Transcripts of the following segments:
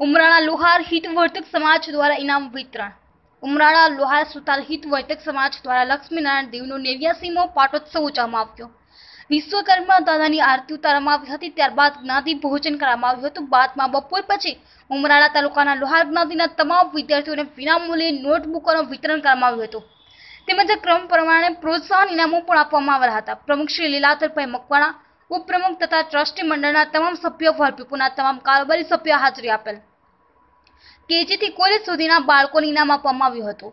ઉમરાળા લોહાર હિતવર્તક સમાજ દ્વારા ઇનામ વિતરણ. ઉમરાળા લોહાર સુતાર હિતવર્તક સમાજ દ્વારા લક્ષ્મીનારાયણ દેવનો નેવ્યાસીમો પાટોત્સવ ઉજવવામાં આવ્યો. વિશ્વકર્મા દાદાની આરતી ઉતારવામાં આવી હતી, ત્યારબાદ જ્ઞાતિ ભોજન કરવામાં આવ્યું હતું. બાદમાં બપોર પછી ઉમરાળા તાલુકાના લોહાર જ્ઞાતિના તમામ વિદ્યાર્થીઓને વિનામૂલ્યે નોટબુકોનું વિતરણ કરવામાં આવ્યું હતું. તેમજ ક્રમ પ્રમાણે પ્રોત્સાહન ઇનામો પણ આપવામાં આવ્યા હતા. પ્રમુખ શ્રી લીલાધરભાઈ મકવાણા ઉપપ્રમુખ તથા ટ્રસ્ટી મંડળના તમામ સભ્યો ભરપીપુના તમામ કારોબારી સભ્યો હાજરી આપેલ. કેજીથી કોલેજ સુધીના બાળકોને ઇનામ આપવામાં આવ્યું હતું.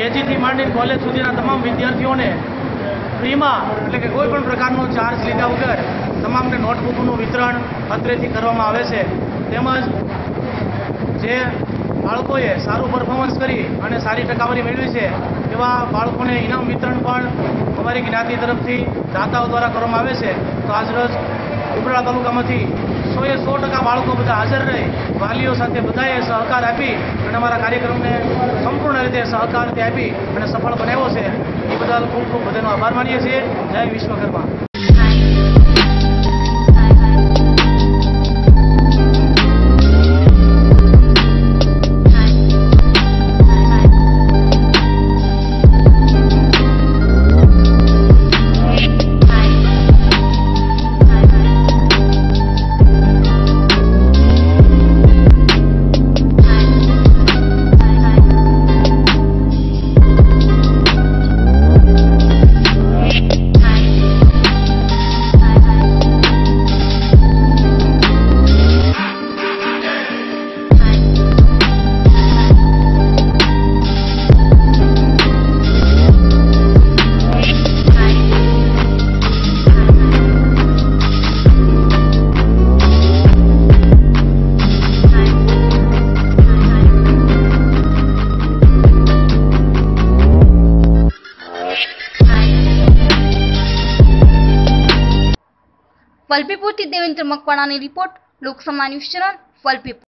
કેજીથી માંડીને કોલેજ સુધીના તમામ વિદ્યાર્થીઓને ફ્રીમાં એટલે કે કોઈ પણ પ્રકારનો ચાર્જ લીધા વગર તમામને નોટબુકનું વિતરણ અત્રેથી કરવામાં આવે છે. તેમજ જે બાળકોએ સારું પરફોર્મન્સ કરી અને સારી ટકાવારી મેળવી છે, એવા બાળકોને ઇનામ વિતરણ પણ અમારી જ્ઞાતિ તરફથી દાતાઓ દ્વારા કરવામાં આવે છે. તો આજરોજ ઉપરાળા તાલુકામાંથી સોએ સો ટકા બાળકો બધા હાજર રહી. વાલીઓ સાથે બધાએ સહકાર આપી અને અમારા કાર્યક્રમને સંપૂર્ણ રીતે સહકાર આપી અને સફળ બનાવ્યો છે. એ બદલ ખૂબ ખૂબ બધાનો આભાર માનીએ છીએ. જય વિશ્વકર્મા. વલભીપુરથી દેવેન્દ્ર મકવાણાની રિપોર્ટ લોકસમા ન્યૂઝ ચેનલ